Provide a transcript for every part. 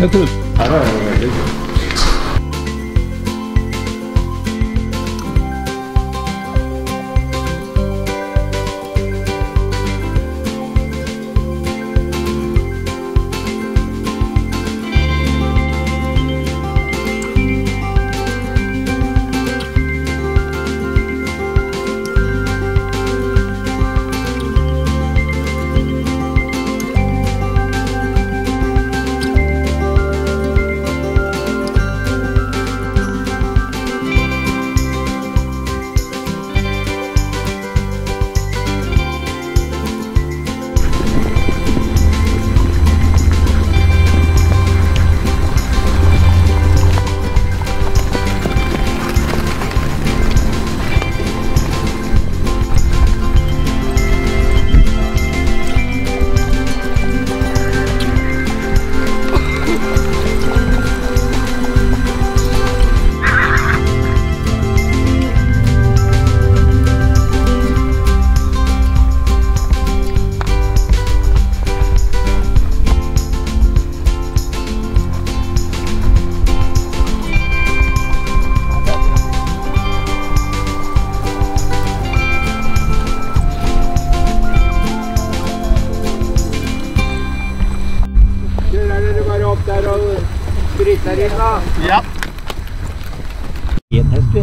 Jeg trodde Her er det veldig der og bryter inn, da? Ja. en hest, vi.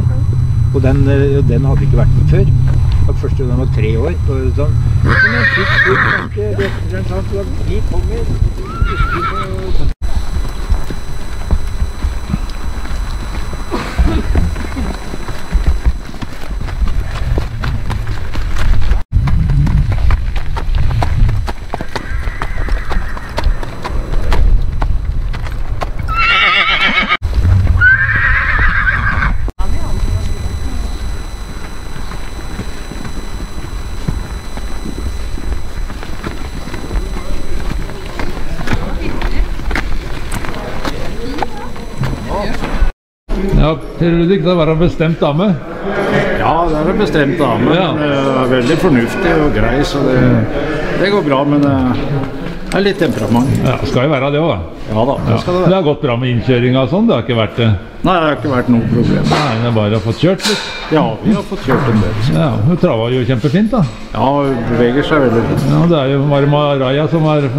Og den, eh, den hadde ikke vært med før. Det var første gang den var tre år. Og sånn. Men den fikk tanke rett rundt alt, så Vi kommer Ja, Per Ludvig, det var en bestemt dame. Ja, det er en bestemt dame. Ja. men Det er veldig fornuftig og grei, så det, det går bra. Men det er litt temperament. Ja, skal jo være det òg, da. Ja da, det skal det være. Det har gått bra med innkjøringa og sånn? Det har ikke vært det? Nei, det har ikke vært noe problem. Nei, det er bare å få kjørt litt. Ja, vi har fått kjørt en del. så- Ja, Hun trava jo kjempefint, da. Ja, hun beveger seg veldig fint. Ja, Det er jo Marma Raja som er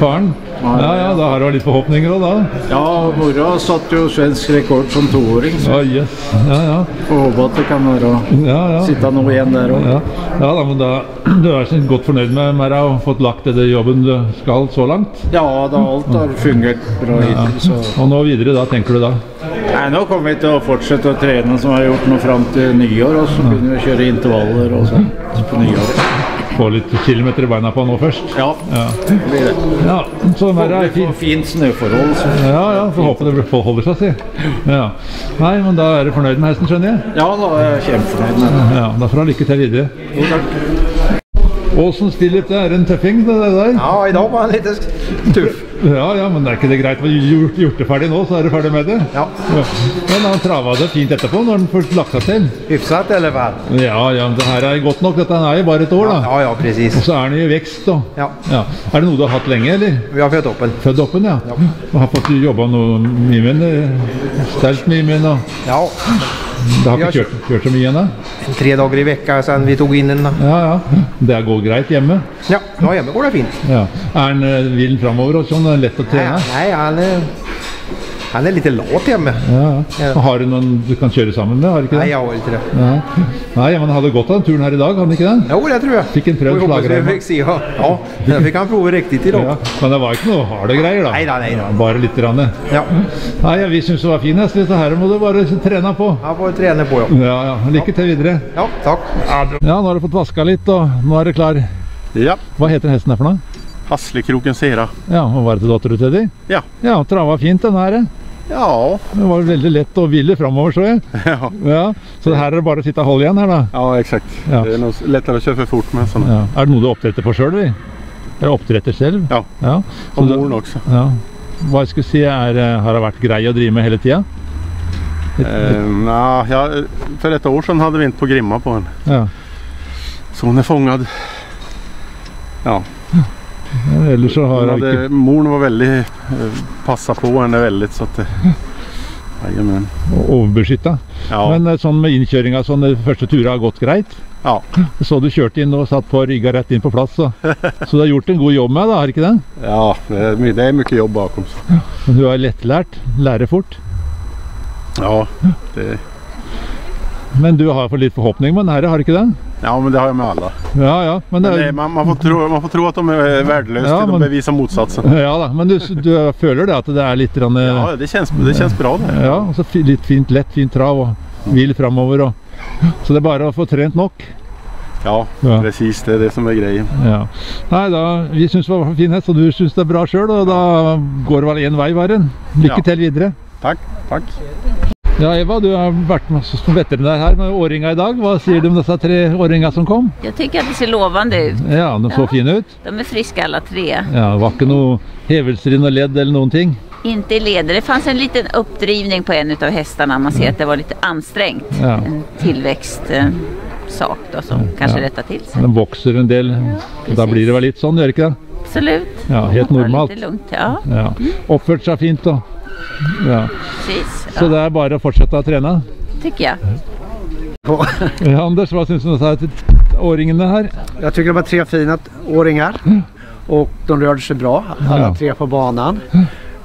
faren. Ja, ja, Da har du litt forhåpninger òg, da. Ja, mora satte jo svensk rekord som toåring, så Å, yes. Ja, ja. får håpe at det kan være ja, ja. sitte noe igjen der òg. Ja, ja da, men da, du er godt fornøyd med Merra og fått lagt det jobben du skal så langt? Ja, da alt har fungert bra hittil, så Og nå videre, da tenker du da? Nei, nå kommer vi til å fortsette å trene som vi har gjort nå fram til nyår, og så begynner vi å kjøre intervaller og sånn på nyåret. Få litt kilometer i beina på nå først? Ja, Ja, det blir det. ja så Merra er fin. fint snøforhold. Så. Ja, ja, får håpe det holder seg, si. Ja. Nei, men da er du fornøyd med hesten, skjønner jeg? Ja, da er jeg kjempefornøyd med det. Ja, Da får han ha lykke til videre. Jo, takk. Åsen Philip, det er en tøffing, det der. Ja, i dag var han litt tuff. Ja, ja, men er ikke det greit å gjort, gjort det ferdig nå, så er du ferdig med det? Ja, Men han trava det fint etterpå, når han først lagt seg til. hyfsat i hva? Ja, ja, det her er godt nok. Dette er jo bare et år, da. Ja, ja, precis. Og så er han i vekst, da. Ja. Ja. Er det noe du har hatt lenge, eller? Vi har født oppen. den. Født oppen, ja. Og har fått jobba noe mye med den. eh, Stelt mye med den. Ja, Det har ikke kjørt, kjørt så mye ennå? tre dager i vekka siden vi tog inn den. Ja, ja. Det går greit hjemme? Ja, nå hjemme går det fint. Ja. Er den eh, vill framover og sånn? Lett å trene? trene? nei han, är, han er litt lat hjemme. Ja, ja. Har du noen du kan kjøre sammen med? Har du ikke Nej, det? jag har ikke det. Ja. Nei, men han hadde godt av den turen her i dag, hadde han ikke det? Jo, det tror jeg. Fikk en prøvd se. Ja, ja den fikk han prøve riktig til. Ja. Men det var ikke noe harde greier, da? Nei da, nei da. Bare litt. Grann. Ja, Nei, ja, vi syns det var fin hest. Dette her må du bare trene på. Ja, bare trene på ja. Ja, ja. Lykke til videre. Ja, takk. Ja, nå har du fått vaska litt, og nå er du klar. Ja, Hva heter hesten her for noe? Haslekroken Sera. Ja, og Var det til dattera til deg? Ja. Ja, trava fint, den her. Ja, Det var veldig lett og ville framover, så jeg. ja, Ja, så her er det bare å sitte og holde igjen her, da. ja eksakt. Ja. Det er noe lettere å kjøre för fort med sånn. Ja. Er det noe du oppdretter på sjøl, eller? Er oppdretter selv? Ja. ja. Så du- moren også. ja. Hva jeg skulle si, er, eh, har det vært grei å drive med hele tida? Eh, ja, for et år siden hadde vi ikke på Grimma på henne. Ja. Så hun er fångad. Ja, Ellers så har han ikke moren var veldig eh, passa på henne veldig, så at det... Jajamän. overbeskytta. Ja, Men eh, sånn med innkjøringa, sånn de første turene har gått greit? ja, Så du kjørte inn og satt på rygga rett inn på plass, så, så du har gjort en god jobb med det, har ikke det? ja det, er, mye, det er mye jobb bakom. Så. Men du er lettlært, lærer fort. Ja, det, Men du har for litt forhåpning med den herre, har du ikke det? ja, men det har jeg med alle. Ja ja, men, det Men det, man, man, får tro, man får tro at de er verdiløse Ja, til men- de bevisar motsatsen. ja da, men du, du føler det at det er litt grann, eh, Ja, det kjennes, det kjennes, bra det. ja, og så litt fint, lett, fint trav og hvil framover. Og, så det er bare å få trent nok. Ja, Ja. presis. Det er det som er greia. Ja. Nei, da, vi syns det var fin hest, og du syns det er bra sjøl, og da går det vel én vei, bare. Lykke Ja. til videre. Takk. tack. Ja, Eva, du har vært med som veterinær her med åringa i dag. Hva sier du om disse tre åringa som kom? Jeg syns att det ser lovende ut. Ja, de så Ja. fine ut. De er friske alle tre. Ja, var ikke noe hevelser i noe ledd eller noen ting. Ikke i leder. Det fanns en liten oppdrivning på en av hestene. Man ser at det var litt anstrengt. Ja. En tilvekstsak da, som kanskje Ja. rättar til seg. De vokser en del. Da blir det vel litt sånn, gjør det ikke det? Absolutt. Ja, helt normalt. Litt lugnt. Ja, Ja. Oppført seg fint og ja. Så det er bare å fortsette å trene. tycker jeg. Ja, Anders, hva syns du om disse åringene her? Jeg syns de var tre fina åringer. Og de rørte seg bra alle tre på banan.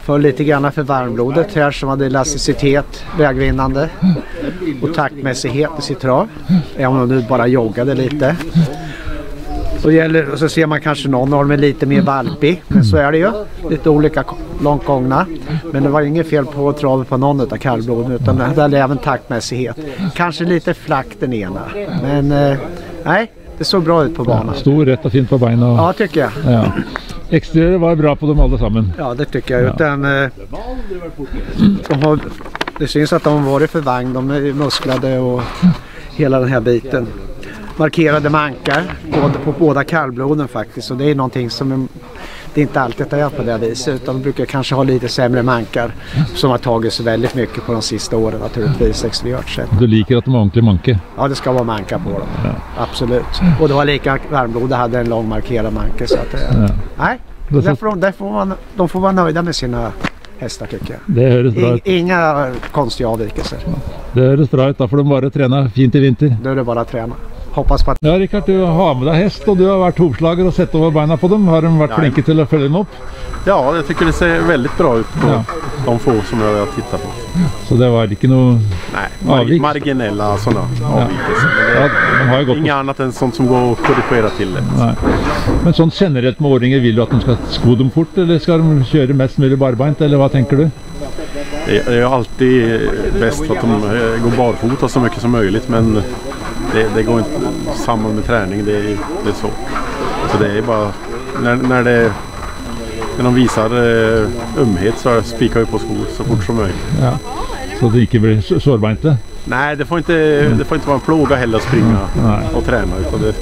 För lite grann för varmblodet här som hade elasticitet, vägvinnande och taktmässighet i sitt trav. Även om de nu bara joggade lite. Och, gäller, och så ser man kanske någon av dem är lite mer valpig, men så är det ju. Lite olika långt gångna. Men det var inget fel på travet på någon av kallbloden utan det hade även taktmässighet. Kanske lite flack den ena. Men eh, nej, det såg bra ut på banan. Stor, rett og fint på beina. Och... Ja, tycker jag. ja. Eksteriøret var bra på dem alle sammen. Ja, det tycker jag. Utan, eh, de har, det syns att de har varit för vagn. De är musklade och hela den här biten. Markerade mankar både på båda kallbloden faktiskt. Och det är någonting som det är inte alltid att det är på det viset. Utan de brukar kanske ha lite sämre mankar. Som har tagits väldigt mycket på de sista åren naturligtvis. Exteriört Du liker at de har ordentlig manke. Ja, det ska vara mankar på dem. Ja. Absolut. Och det var lika varmblod hade en lång markerad manke. Så att, eh, Ja. Nej, där får de, där får man, de får vara nöjda med sina hästar tycker jag. det høres bra ut. inga konstiga avvikelser. Det høres bra ut. Da får de bare trene fint i vinter. Då är det bara att träna. Hoppas på att Ja, Rikard, du har med deg hest, og du har vært hovslager og sett over beina på dem. Har de vært Ja. flinke til å følge dem opp? Ja, jeg syns det ser veldig bra ut på Ja. de få som jeg har sett på. Så det var ikke noe Nei, mar Avvik. marginella sånne avvikelser. ja, Ja, inget annet enn sånt som går å korrigere til lett. Nei. Men sånn generelt med åringer, vil du at de skal sko dem fort, eller skal de kjøre mest mulig barbeint, eller hva tenker du? Det er alltid best at de går barfota så mye som mulig, men det, det går inte samman med träning. Det är, det är så. Så det är bara när, när, det, när de visar eh, ömhet så spikar vi på skor så fort som möjligt. Ja. Så de ikke blir så- sårbeinte? Nei, det får ikke, det får ikke være en plåga heller å springe, og trene ut Utan det,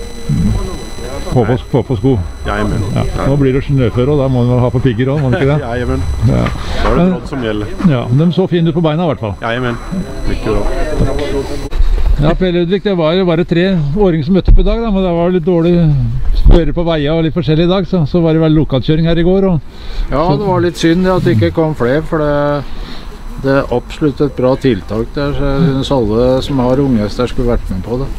Få på, få på sko. jajamän. Ja. Nå blir det snøføre, og da må man ha på pigger òg, må man ikke det? Jajamän. Ja. Da er det Men- brodd som gjelder. ja. De så fine ut på beina i hvert fall. Jajamän. Mycket bra. Ja, Per Ludvig, det var jo bare tre åringer som møtte opp i dag, da, men det var litt dårlig føre på veier og litt forskjellig i dag, så, så var det vel lokalkjøring her i går. Og, Ja, det var litt synd at det ikke kom flere, for det, det er absolutt et bra tiltak der. Så jeg synes alle som har unghester skulle vært med på det.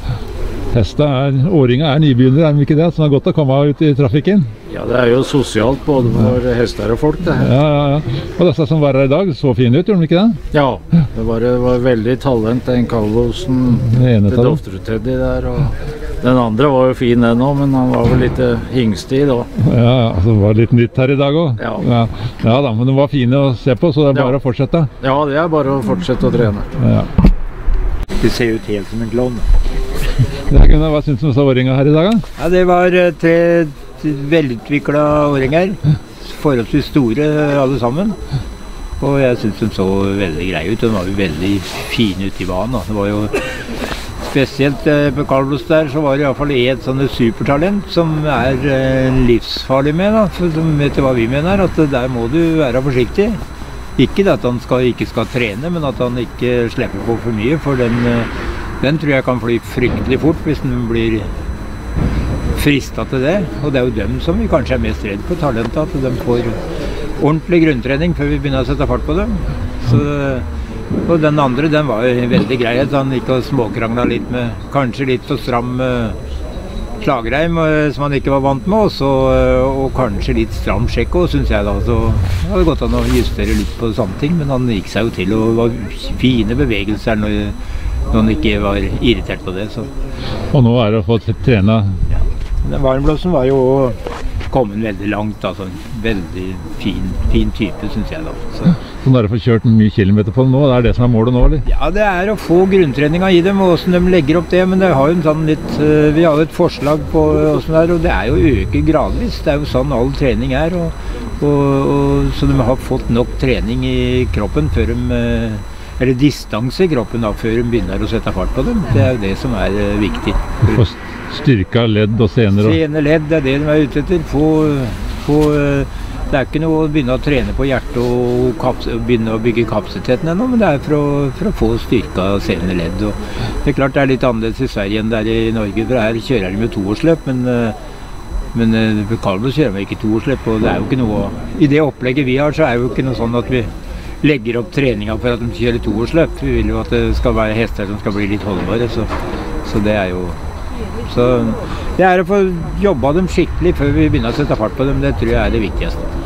Hesta er, åringa er nybegynner, er de ikke det? Så det er godt å komme ut i trafikken. Ja, det er jo sosialt både for hester og folk, det her. Ja, ja, ja. Og disse som var her i dag, så fine ut, gjorde de ikke det? Ja, det var, det var veldig talent, den Carlosen til. Dofterud-Teddy der. Og den andre var jo fin den òg, men han var vel litt eh, hingstig da. Ja, altså det var litt nytt her i dag òg. Ja. Ja. ja da, men de var fine å se på, så det er Ja. bare å fortsette. Ja, det er bare å fortsette å trene. Ja. Du ser ut helt som en klovn. Ja, Gunnar, hva syns du om åringa her i dag? da? Ja, det var eh, tre velutvikla åringer. Forholdsvis store alle sammen. Og jeg syns de så veldig greie ut. De var jo veldig fine ute i banen. da. Det var jo Spesielt eh, på Carlos der så var det iallfall et sånn supertalent som er eh, livsfarlig med. da. For de vet hva vi mener? At der må du være forsiktig. Ikke at han skal, ikke skal trene, men at han ikke slipper på for mye. For den, den tror jeg kan fly fryktelig fort hvis den blir frista til det. Og det er jo dem som vi kanskje er mest redd for, talentet. At de får ordentlig grunntrening før vi begynner å sette fart på dem. Så, og den andre den var jo veldig grei. Han gikk og småkrangla litt med kanskje litt for stram eh, slagreim eh, som han ikke var vant med, også, eh, og kanskje litt stram sjekk òg, syns jeg da. Så det hadde gått an å justere litt på sånne ting, men han gikk seg jo til og var fine bevegelser når, når han ikke var irritert på det. Så Og nå er det å få trena den Varmblåsen var jo kommet veldig langt. Altså en veldig fin, fin type, syns jeg da. Så. så dere får kjørt mye kilometer på den nå? Det er det som er målet nå, eller? Ja, det er å få grunntreninga i dem og åssen de legger opp det. Men det har jo en sånn litt eh, Vi har jo et forslag på åssen det er, og det er jo å øke gradvis. Det er jo sånn all trening er. Og, og, og, så de har fått nok trening i kroppen før de eh, Eller distanse i kroppen da, før hun begynner å sette fart på dem. Det er jo det som er eh, viktig. Få styrka ledd og sener og Sene ledd, det er det de er ute etter. Få, få, eh, det er ikke noe å begynne å trene på hjertet og kaps, begynne å bygge kapasiteten ennå, men det er for å, for å få styrka sene ledd. Og det er klart det er litt annerledes i Sverige enn det er i Norge, for her kjører de med toårsløp. Men, eh, men på Kalvås kjører vi ikke toårsløp, og det er jo ikke noe I det opplegget vi har, så er det jo ikke noe sånn at vi legger opp treninga for at de kjører toårsløp. Vi vil jo at det skal være hester som skal bli litt holdbare, så, så det er jo så det er å få jobba dem skikkelig før vi begynner å sette fart på dem. Det tror jeg er det viktigste.